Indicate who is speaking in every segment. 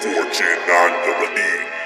Speaker 1: 4chan 9 double D.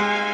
Speaker 1: Bye.